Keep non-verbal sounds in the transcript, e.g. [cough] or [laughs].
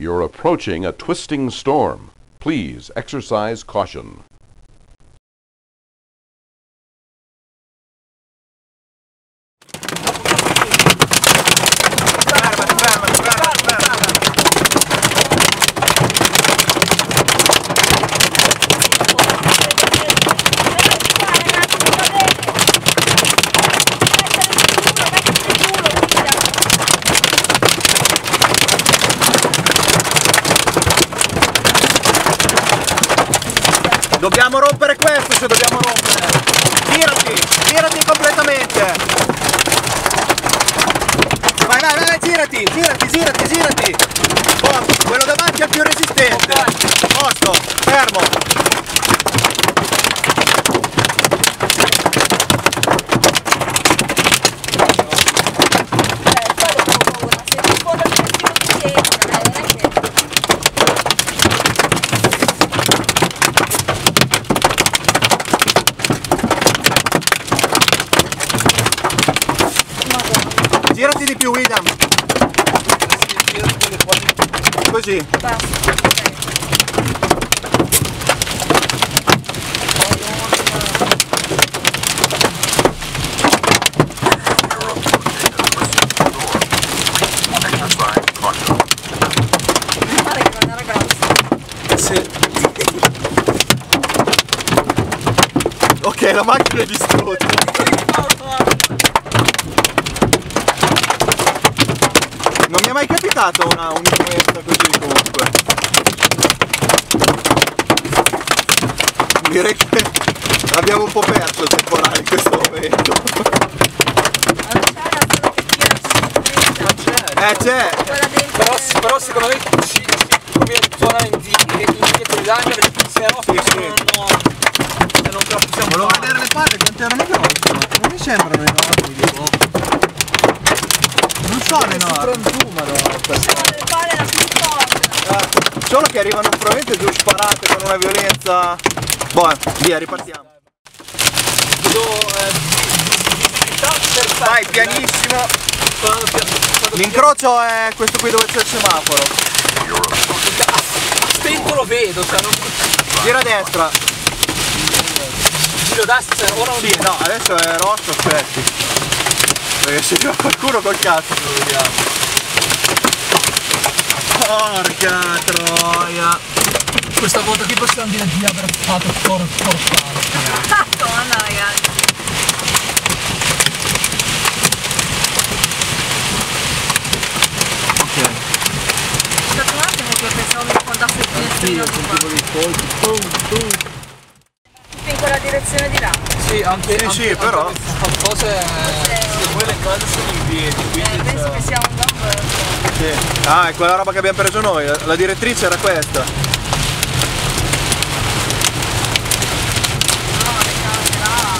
You're approaching a twisting storm. Please exercise caution. Dobbiamo rompere questo se dobbiamo rompere. Girati, girati completamente. Vai, vai, vai, girati, girati, girati, girati. Posto, quello davanti è il più resistente. Posto, fermo. Girati di più, William. Così. Sì. Ok, la macchina è distrutta. Non mi è mai capitato una un'influenza così comunque. Direi che [laughs] abbiamo un po' perso il temporale in questo momento. Eh c'è! Però, però secondo me ci, ci suonare in indietro di danno perché se no Sì, sì. non, se non ce la possiamo Volevo fare. vedere le palle quante erano grosse, non mi sembrano enormi. Sono enormi. Solo che arrivano probabilmente giù sparate con una violenza. Boh, via, ripartiamo. Eh. Vai, pianissimo. Sono- sono- L'incrocio è questo qui dove c'è il semaforo. A stento lo vedo, cioè non Gira a destra. giro destra, cioè, ora non Sì, no, adesso è rosso, aspetti. Perché se arriva qualcuno col cazzo lo vediamo. Porca troia. Questa volta qui possiamo dire di aver fatto for portare. Madonna ragazzi. Ok. Aspetta un attimo che pensavo mi sfondasse il finestrino di qua. dei colpi. Boom, boom. In quella direzione di là. Sì, anche, Sì, anche, sì, però- anche queste cose Cose sono in piedi, eh, penso che sia un dumbbell. Sì. Ah, è quella roba che abbiamo preso noi. La direttrice era questa. No, le case là.